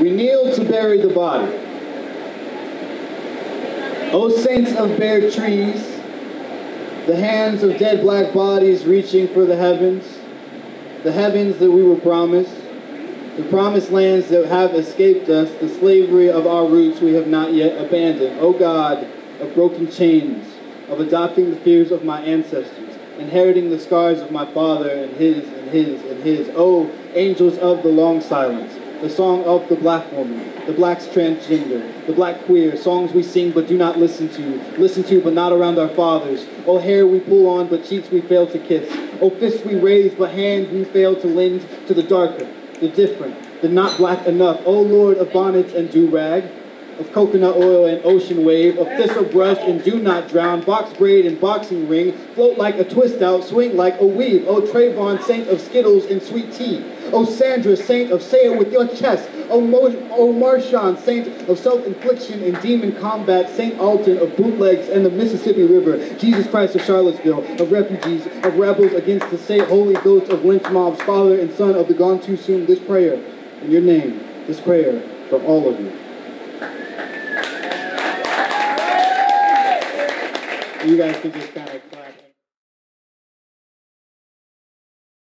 We kneel to bury the body. O saints of bare trees, the hands of dead black bodies reaching for the heavens, the heavens that we were promised, the promised lands that have escaped us, the slavery of our roots we have not yet abandoned. O God of broken chains, of adopting the fears of my ancestors, inheriting the scars of my father and his and his and his. O angels of the long silence, the song of the black woman, the black transgender, the black queer, songs we sing but do not listen to, listen to but not around our fathers. Oh, hair we pull on but cheeks we fail to kiss. Oh, fists we raise but hands we fail to lend to the darker, the different, the not black enough. Oh, Lord of bonnets and do-rag, of coconut oil and ocean wave, of thistle brush and do not drown, box braid and boxing ring, float like a twist out, swing like a weave. Oh, Trayvon, saint of skittles and sweet tea. Oh, Sandra, saint of say it with your chest. Oh, Mo- oh Marshawn, saint of self-infliction and demon combat. Saint Alton of bootlegs and the Mississippi River. Jesus Christ of Charlottesville, of refugees, of rebels against the state holy ghost of lynch mobs, father and son of the gone too soon. This prayer in your name, this prayer for all of you. You guys can just kind of